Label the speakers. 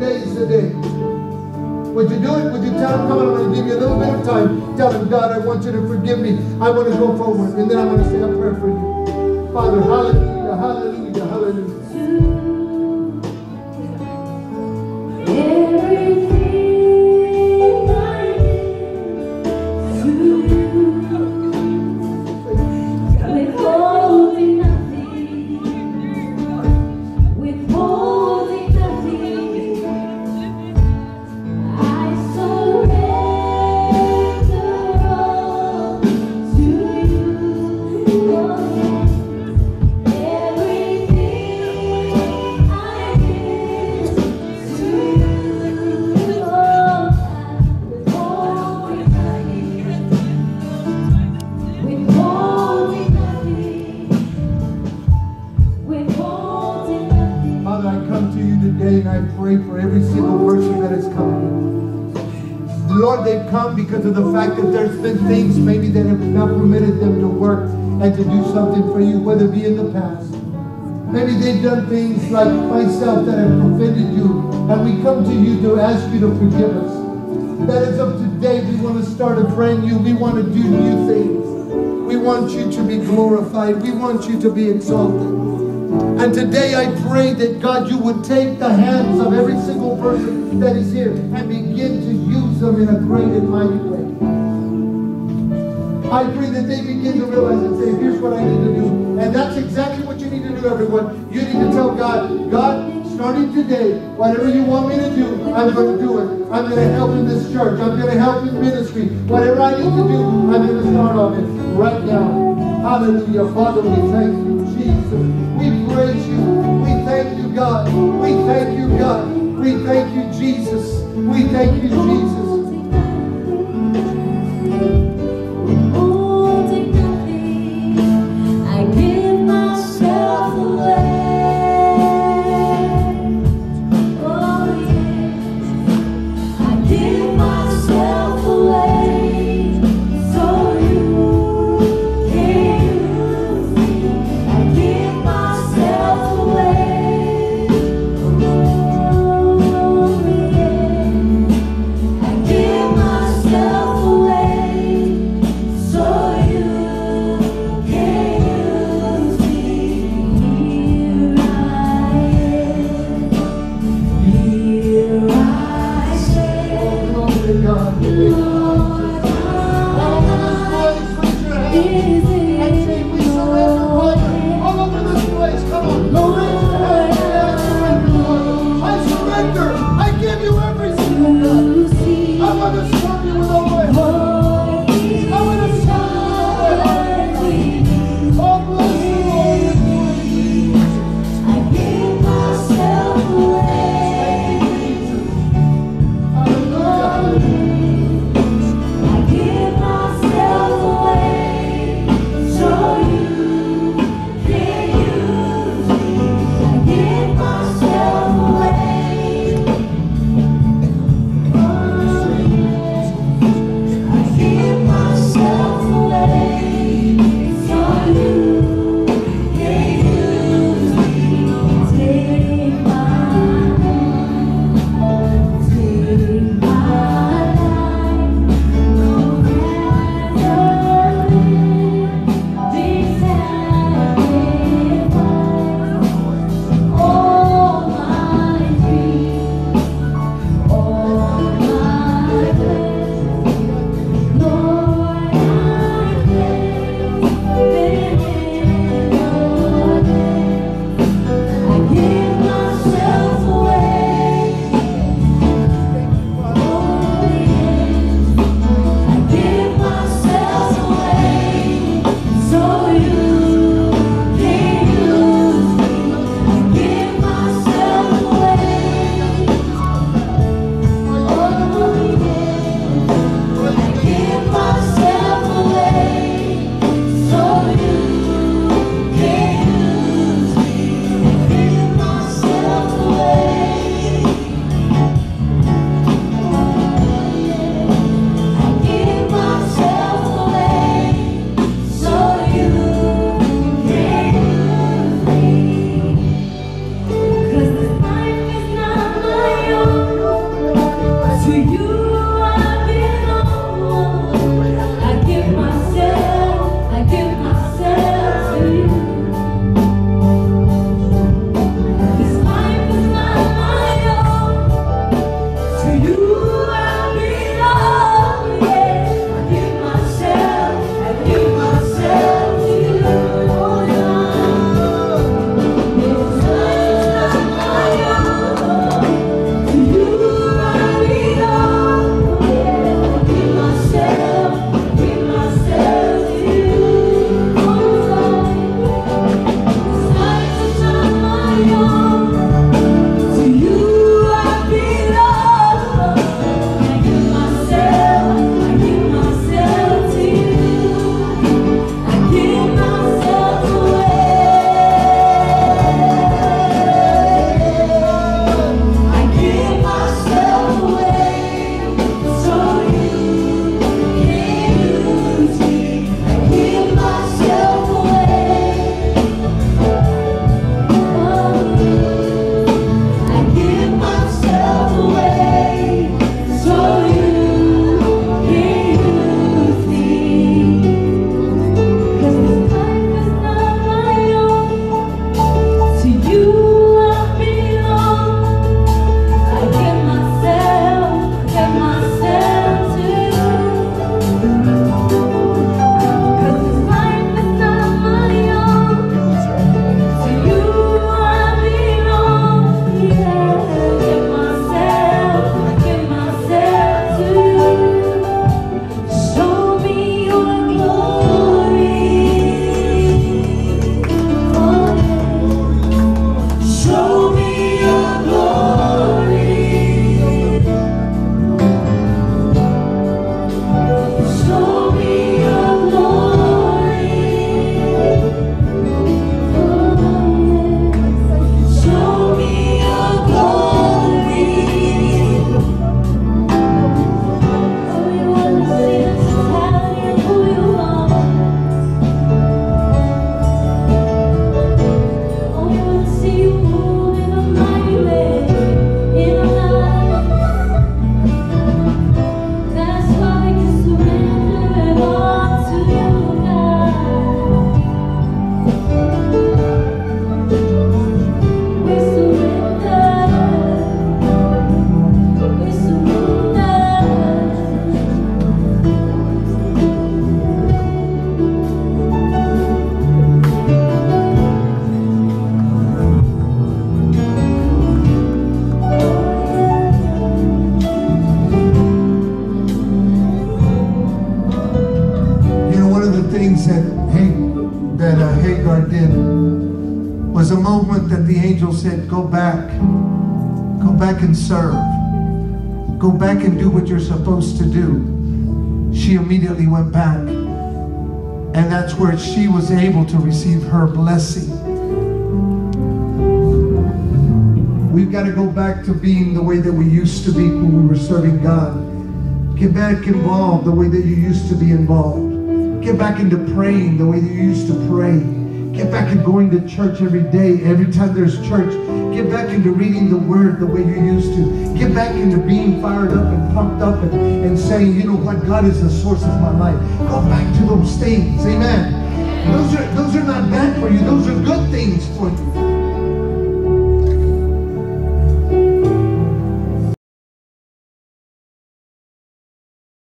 Speaker 1: Today's the day. Would you do it? Would you tell him, come on, I'm going to give you a little bit of time. Tell him, God, I want you to forgive me. I want to go forward. And then I'm going to say a prayer for you. Father, hallelujah, hallelujah, hallelujah.
Speaker 2: Everything
Speaker 1: pray for every single person that has come. Lord, they've come because of the fact that there's been things maybe that have not permitted them to work and to do something for you, whether it be in the past. Maybe they've done things like myself that have offended you, and we come to you to ask you to forgive us. That is of today, we want to start a brand new, we want to do new things. We want you to be glorified, we want you to be exalted. And today I pray that God, you would take the hands of every single person that is here and begin to use them in a great and mighty way. I pray that they begin to realize and say, here's what I need to do. And that's exactly what you need to do, everyone. You need to tell God, God, starting today, whatever you want me to do, I'm going to do it. I'm going to help in this church. I'm going to help in ministry. Whatever I need to do, I'm going to start on it right now. Hallelujah. Father, we thank you, Jesus. We praise you. We thank you, God. We thank you, God. We thank you, Jesus. We thank you, Jesus. That the angel said, Go back. Go back and serve. Go back and do what you're supposed to do. She immediately went back. And that's where she was able to receive her blessing. We've got to go back to being the way that we used to be when we were serving God. Get back involved the way that you used to be involved. Get back into praying the way that you used to pray. Get back into going to church every day, every time there's church. Get back into reading the word the way you used to. Get back into being fired up and pumped up and, and saying, you know what, God is the source of my life. Go back to those things. Amen. Those are those are not bad for you. Those are good things for you.